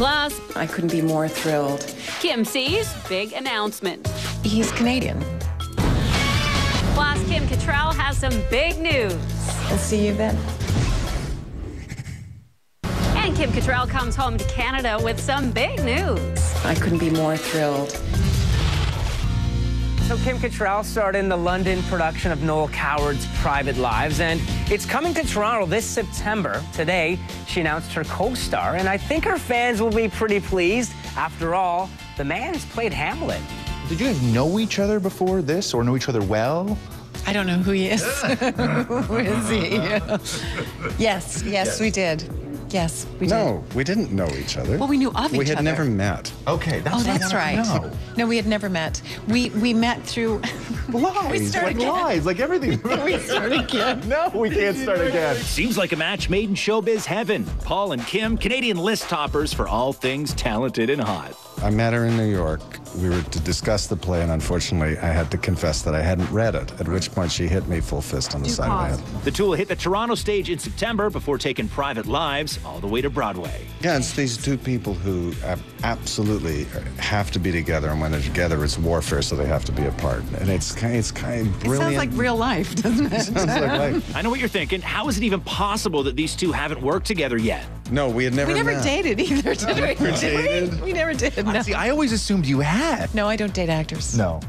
Plus, I couldn't be more thrilled. Kim C's big announcement. He's Canadian. Plus, Kim Cattrall has some big news. I'll see you then. And Kim Cattrall comes home to Canada with some big news. I couldn't be more thrilled. So Kim Cattrall starred in the London production of Noel Coward's Private Lives, and it's coming to Toronto this September. Today, she announced her co-star, and I think her fans will be pretty pleased. After all, the man has played Hamlet. Did you guys know each other before this or know each other well? I don't know who he is. who is he? yes, yes, we did. Yes, we did. No, we didn't know each other. Well, we knew of we each had never met. Okay, that's Oh, that's right. to know. No, we had never met. We we met through. Lies, We start like again. lies, like everything. we start again. no, we can't start again. Seems like a match made in showbiz heaven. Paul and Kim, Canadian list toppers for all things talented and hot. I met her in New York. We were to discuss the play, and unfortunately, I had to confess that I hadn't read it, at which point she hit me full fist on the side of the head. The two will hit the Toronto stage in September before taking private lives all the way to Broadway. Yeah, it's these two people who uh, absolutely have to be together, and when they're together, it's warfare, so they have to be apart. And it's kind, it's kind of It brilliant. sounds like real life, doesn't it? Sounds like life. I know what you're thinking. How is it even possible that these two haven't worked together yet? No, we had never we never met. dated either, did we? never Did we? dated. We never did. No. See, I always assumed you had. no, I don't date actors. No.